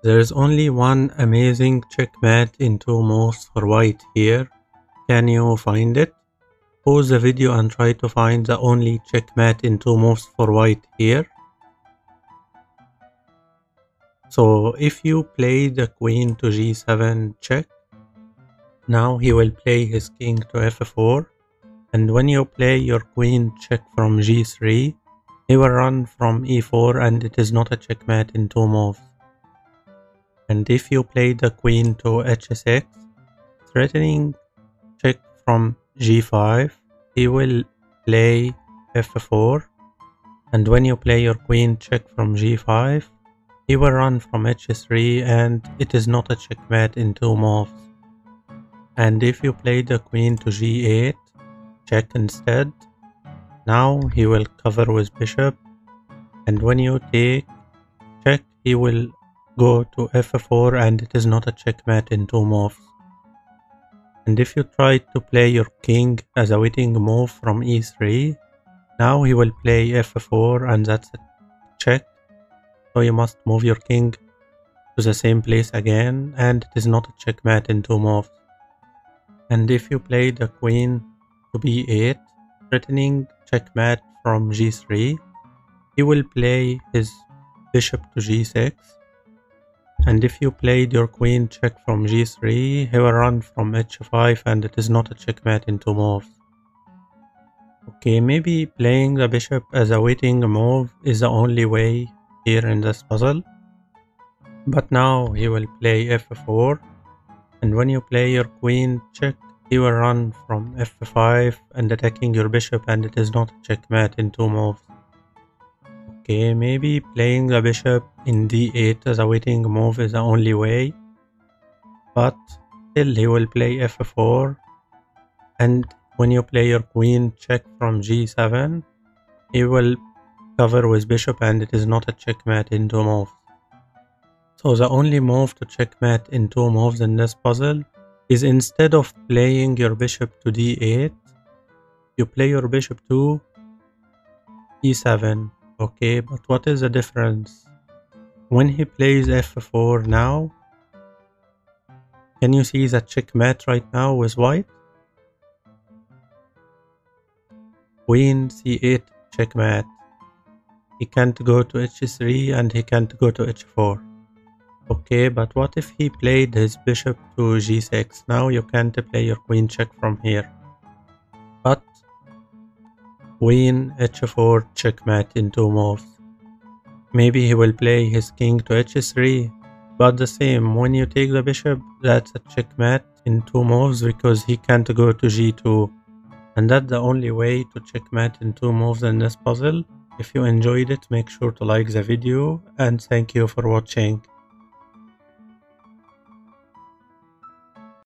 There is only one amazing checkmate in two moves for white here. Can you find it? Pause the video and try to find the only checkmate in two moves for white here. So if you play the queen to g7 check, now he will play his king to f4 and when you play your queen check from g3, he will run from e4 and it is not a checkmate in two moves. And if you play the queen to h6, threatening check from g5, he will play f4 and when you play your queen check from g5, he will run from h3 and it is not a checkmate in two moves. And if you play the queen to g8, check instead, now he will cover with bishop. And when you take check he will go to f4 and it is not a checkmate in two moves. And if you try to play your king as a waiting move from e3, now he will play f4 and that's a check. So you must move your king to the same place again and it is not a checkmate in two moves. And if you play the queen to b8, threatening checkmate from g3, he will play his bishop to g6 and if you played your queen check from g3, he will run from h5 and it is not a checkmate in two moves. Okay, maybe playing the bishop as a waiting move is the only way here in this puzzle. But now he will play f4 and when you play your queen check, he will run from f5 and attacking your bishop and it is not a checkmate in two moves. Okay, maybe playing the bishop in d8 as a waiting move is the only way. But still he will play f4 and when you play your queen check from g7 he will cover with bishop and it is not a checkmate in two moves. So the only move to checkmate in two moves in this puzzle is instead of playing your bishop to d8 you play your bishop to e7 Okay, but what is the difference? When he plays f4 now, can you see the checkmate right now with white? Queen c8 checkmate. He can't go to h3 and he can't go to h4. Okay, but what if he played his bishop to g6? Now you can't play your queen check from here. Queen h4 checkmate in two moves. Maybe he will play his king to h3, but the same, when you take the bishop, that's a checkmate in two moves because he can't go to g2. And that's the only way to checkmate in two moves in this puzzle. If you enjoyed it, make sure to like the video and thank you for watching.